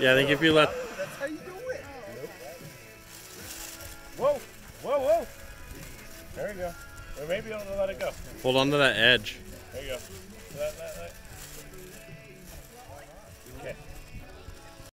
Yeah, I think if you let. That's how you do it. Nope. Whoa, whoa, whoa. There you go. Or maybe you don't let it go. Hold on to that edge. There you go. That, that, that.